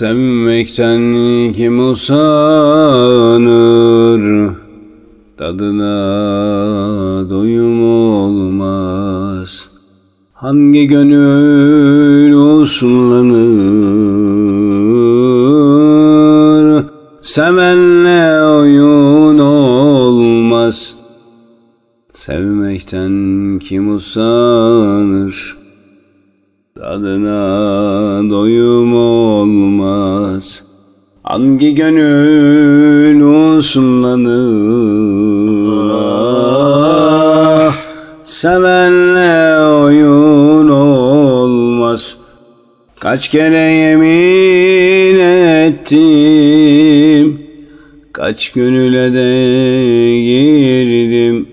Sevmekten kim usanır? Tadına doyum olmaz. Hangi gönül uslanır? Sevenle oyun olmaz. Sevmekten kim usanır? Tadına doyum olmaz. Hangi gönül uslanır Sevenle oyun olmaz. Kaç kere yemin ettim Kaç gönüle de girdim.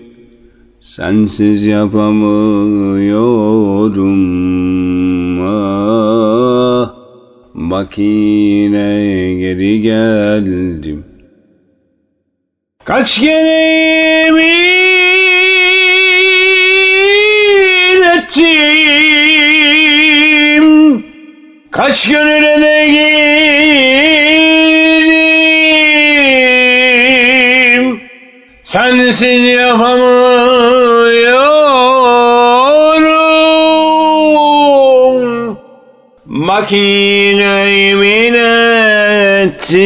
Sensiz yapamıyorum Bak yine geri geldim. Kaç kere ettim. Kaç gönüle de girdim Sensiz yapamıyorum Makine yemin ettim